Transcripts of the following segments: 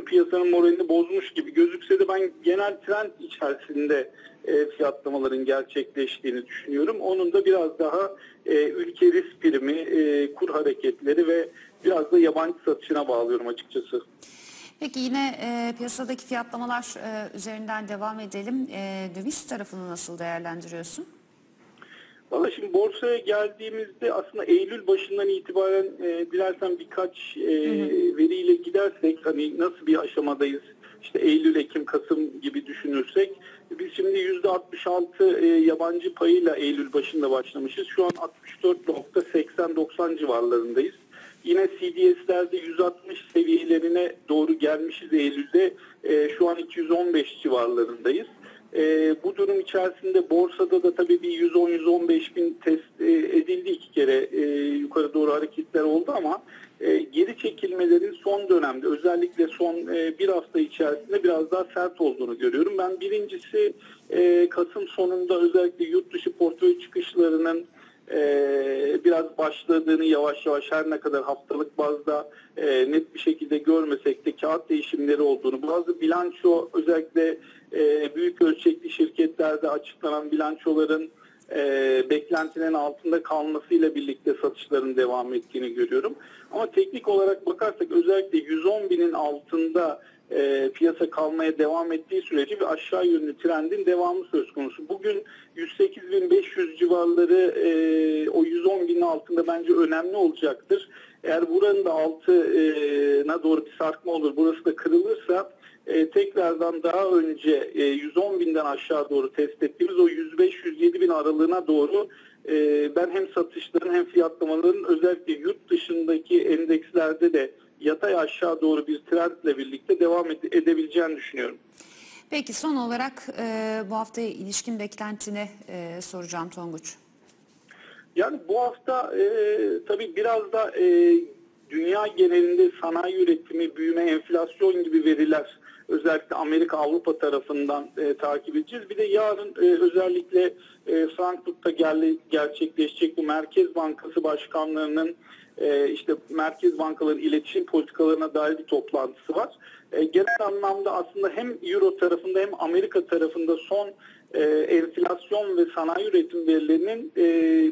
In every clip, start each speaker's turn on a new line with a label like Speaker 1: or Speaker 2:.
Speaker 1: piyasanın moralini bozmuş gibi gözükse de ben genel trend içerisinde e, fiyatlamaların gerçekleştiğini düşünüyorum. Onun da biraz daha e, ülke risk primi, e, kur hareketleri ve biraz da yabancı satışına bağlıyorum açıkçası.
Speaker 2: Peki yine e, piyasadaki fiyatlamalar e, üzerinden devam edelim. E, döviz tarafını nasıl değerlendiriyorsun?
Speaker 1: Valla şimdi borsaya geldiğimizde aslında Eylül başından itibaren e, dilersen birkaç e, veriyle gidersek hani nasıl bir aşamadayız? İşte Eylül, Ekim, Kasım gibi düşünürsek biz şimdi %66 e, yabancı payıyla Eylül başında başlamışız. Şu an 64.80-90 civarlarındayız. Yine CDS'lerde 160 seviyelerine doğru gelmişiz Eylül'de. E, şu an 215 civarlarındayız. E, bu durum içerisinde borsada da tabii bir 110-115 bin test e, edildi iki kere e, yukarı doğru hareketler oldu ama e, geri çekilmelerin son dönemde özellikle son e, bir hafta içerisinde biraz daha sert olduğunu görüyorum. Ben birincisi e, Kasım sonunda özellikle yurt dışı portföy çıkışlarının e, biraz başladığını yavaş yavaş her ne kadar haftalık bazda e, net bir şekilde görmesek de kağıt değişimleri olduğunu bazı bilanço özellikle e, büyük ölçekli şirketlerde açıklanan bilançoların e, beklentinin altında kalmasıyla birlikte satışların devam ettiğini görüyorum. Ama teknik olarak bakarsak özellikle 110 binin altında e, piyasa kalmaya devam ettiği sürece bir aşağı yönlü trendin devamı söz konusu. Bugün 108.500 civarları e, o 110 binin altında bence önemli olacaktır. Eğer buranın da altına doğru bir sarkma olur, burası da kırılırsa e, tekrardan daha önce e, 110 binden aşağı doğru test ettiğimiz o 105-107 bin aralığına doğru e, ben hem satışların hem fiyatlamaların özellikle yurt dışındaki endekslerde de yatay aşağı doğru bir trendle birlikte devam ede- edebileceğini düşünüyorum.
Speaker 2: Peki son olarak e, bu haftaya ilişkin beklentini e, soracağım Tonguç.
Speaker 1: Yani bu hafta e, tabii biraz da e, dünya genelinde sanayi üretimi, büyüme, enflasyon gibi veriler özellikle Amerika, Avrupa tarafından e, takip edeceğiz. Bir de yarın e, özellikle e, Frankfurt'ta gerçekleşecek bu Merkez Bankası Başkanlığı'nın e, işte merkez bankaların iletişim politikalarına dair bir toplantısı var. E, genel anlamda aslında hem Euro tarafında hem Amerika tarafında son e, enflasyon ve sanayi üretim verilerinin e,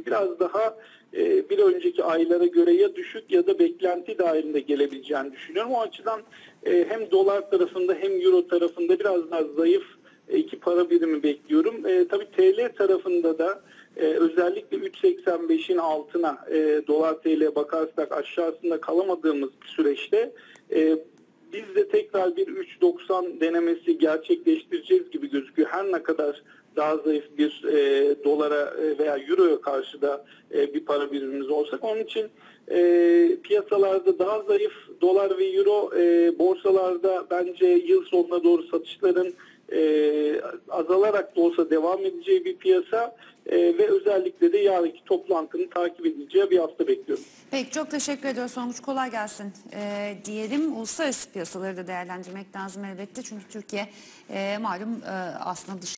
Speaker 1: biraz daha e, bir önceki aylara göre ya düşük ya da beklenti dahilinde gelebileceğini düşünüyorum. O açıdan hem dolar tarafında hem euro tarafında biraz daha zayıf iki para birimi bekliyorum. Tabii TL tarafında da e, özellikle 3.85'in altına e, dolar TL'ye bakarsak aşağısında kalamadığımız bir süreçte e, biz de tekrar bir 3.90 denemesi gerçekleştireceğiz gibi gözüküyor. Her ne kadar daha zayıf bir e, dolara e, veya euroya karşı da e, bir para birimimiz olsak. Onun için e, piyasalarda daha zayıf dolar ve euro e, borsalarda bence yıl sonuna doğru satışların e, azalarak da olsa devam edeceği bir piyasa e, ve özellikle de yarınki toplantının takip edileceği bir hafta bekliyorum.
Speaker 2: Peki çok teşekkür ediyoruz Tonguç. Kolay gelsin e, diyelim. Uluslararası piyasaları da değerlendirmek lazım elbette. Çünkü Türkiye e, malum e, aslında dış